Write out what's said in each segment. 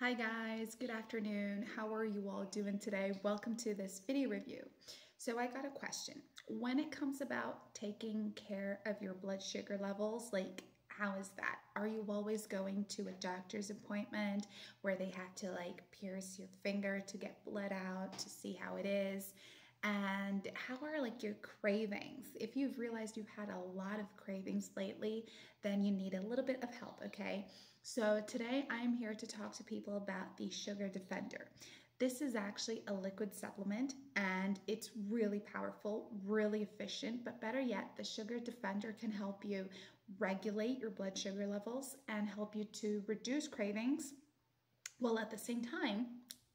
Hi guys, good afternoon. How are you all doing today? Welcome to this video review. So I got a question. When it comes about taking care of your blood sugar levels, like how is that? Are you always going to a doctor's appointment where they have to like pierce your finger to get blood out to see how it is? And how are like your cravings? If you've realized you've had a lot of cravings lately, then you need a little bit of help, okay? So today I'm here to talk to people about the Sugar Defender. This is actually a liquid supplement and it's really powerful, really efficient, but better yet, the Sugar Defender can help you regulate your blood sugar levels and help you to reduce cravings while at the same time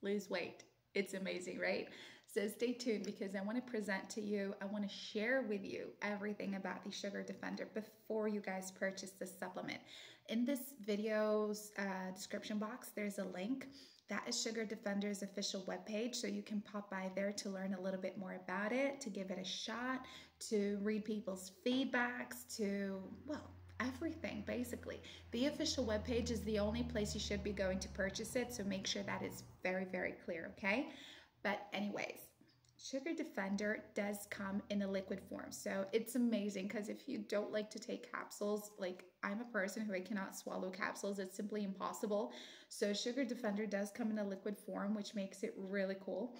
lose weight. It's amazing, right? So stay tuned because I want to present to you, I want to share with you everything about the Sugar Defender before you guys purchase this supplement. In this video's uh, description box, there's a link. That is Sugar Defender's official webpage, so you can pop by there to learn a little bit more about it, to give it a shot, to read people's feedbacks, to, well, everything basically. The official webpage is the only place you should be going to purchase it, so make sure that is very, very clear, okay? But anyways, Sugar Defender does come in a liquid form. So it's amazing because if you don't like to take capsules, like I'm a person who I cannot swallow capsules, it's simply impossible. So Sugar Defender does come in a liquid form, which makes it really cool.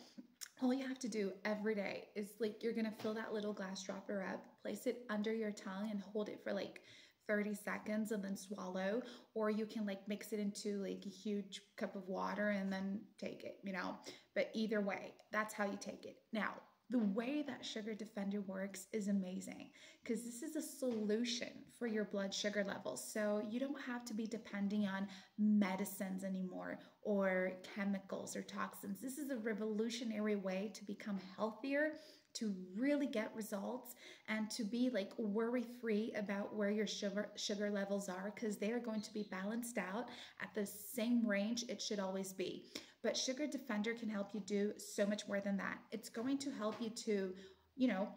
All you have to do every day is like you're gonna fill that little glass dropper up, place it under your tongue and hold it for like 30 seconds and then swallow or you can like mix it into like a huge cup of water and then take it you know? But either way that's how you take it. Now the way that sugar defender works is amazing because this is a solution for your blood sugar levels. So you don't have to be depending on medicines anymore or chemicals or toxins. This is a revolutionary way to become healthier to really get results and to be like worry free about where your sugar sugar levels are because they are going to be balanced out at the same range it should always be. But sugar defender can help you do so much more than that. It's going to help you to you know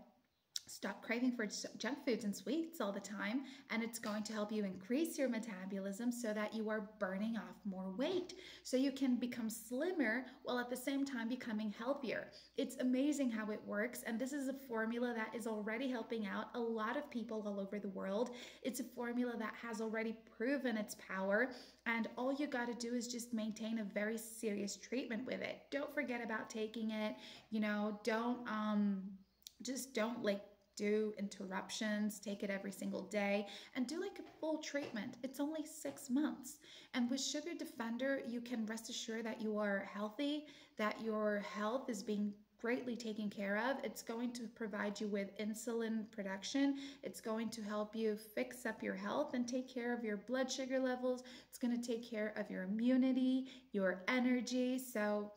Stop craving for junk foods and sweets all the time, and it's going to help you increase your metabolism so that you are burning off more weight. So you can become slimmer while at the same time becoming healthier. It's amazing how it works, and this is a formula that is already helping out a lot of people all over the world. It's a formula that has already proven its power, and all you got to do is just maintain a very serious treatment with it. Don't forget about taking it, you know, don't um just don't like do interruptions, take it every single day, and do like a full treatment. It's only six months. And with Sugar Defender, you can rest assured that you are healthy, that your health is being greatly taken care of. It's going to provide you with insulin production. It's going to help you fix up your health and take care of your blood sugar levels. It's going to take care of your immunity, your energy. So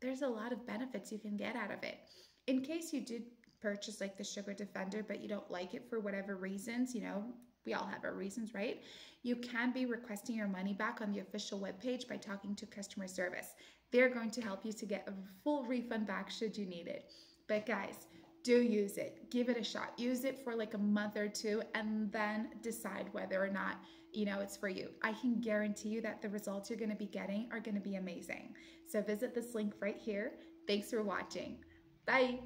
there's a lot of benefits you can get out of it. In case you did purchase like the sugar defender but you don't like it for whatever reasons you know we all have our reasons right? You can be requesting your money back on the official webpage by talking to customer service. They're going to help you to get a full refund back should you need it. But guys do use it. Give it a shot. Use it for like a month or two and then decide whether or not you know it's for you. I can guarantee you that the results you're going to be getting are going to be amazing. So visit this link right here. Thanks for watching. Bye